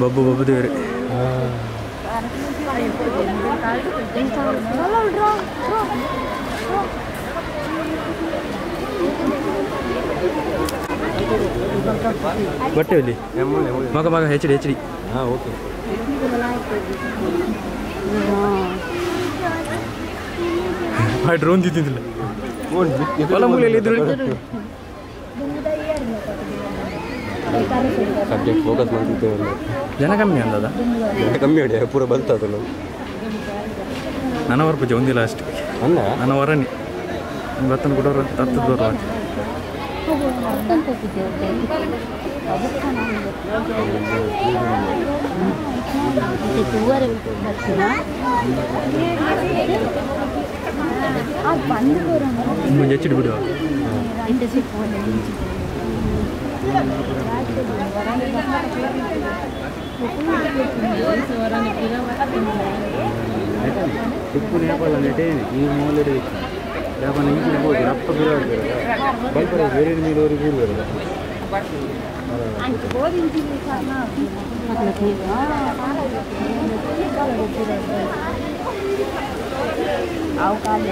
ಬಬ್ಬು ಬಬ್ಬು ದೇವ್ರಿ. ಬಟ್ಟೆ ಇಲ್ಲಿ ಮಗ ಮಗ ಹೆಚ್ ಡಿ ಹೆಚ್ ಡಿ. ಹಾಂ ಓಕೆ ಡ್ರೋನ್ ತಿಂತಿಲ್ಲ ಹೊಲ ಮೂಲೆಯಲ್ಲಿ ಇದ್ರು ಸಬ್ಜೆಕ್ಟ್ ಫೋಕಸ್ ಮಾಡ್ತಿದ್ದೇವೆ ಜನ ಕಮ್ಮಿ ಅಂದದ? ಕಮ್ಮಿ ಹೊಡಿ ಪೂರ ಬಂತ ನಾವು ನನ್ನ ವರ ಪೂಜೆ ಒಂದಿಲ್ಲ ಅಷ್ಟು. ಅಲ್ಲ ನನ್ನ ವರನಿ ಇವತ್ತನ್ನು ಕೊಡೋರು ಹತ್ತದ ಬರುವ ಮುಂದೆ ಹೆಚ್ಚಿಟ್ಟು ಬಿಡುವ ಟಿಪ್ಪು ನೇಪಾಳ ನೆಟೆ ಈ ಮೂಲೆಡೆ ಯಾಪನ ಈಗಿನ ಹೋಗಿ ರಪ್ಪ ಬೀಳೋದು ಬಲ್ಪರ ಬೇರೆ ನೀಡೋರಿಗೆ ಬೀಳುವುದು ಅವು ಕಾಲಿ